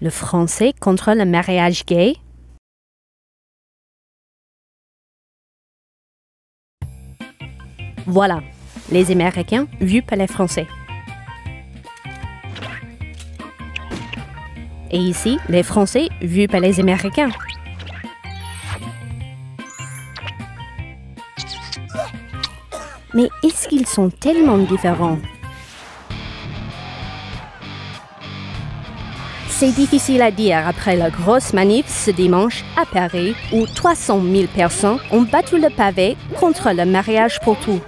Le Français contre le mariage gay Voilà, les Américains vus par les Français. Et ici, les Français vus par les Américains. Mais est-ce qu'ils sont tellement différents? C'est difficile à dire après la grosse manif ce dimanche à Paris où 300 000 personnes ont battu le pavé contre le mariage pour tout.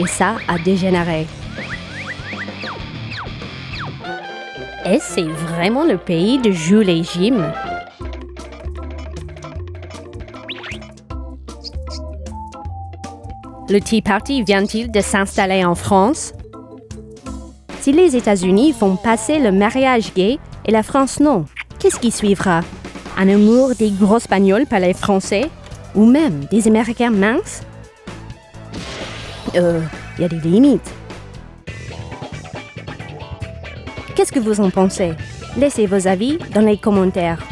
Et ça a dégénéré. Est-ce vraiment le pays de Jules et Jim Le Tea Party vient-il de s'installer en France? Si les États-Unis font passer le mariage gay et la France non, qu'est-ce qui suivra? Un amour des gros Espagnols par les Français Ou même des Américains minces? Euh, il y a des limites. Qu'est-ce que vous en pensez? Laissez vos avis dans les commentaires.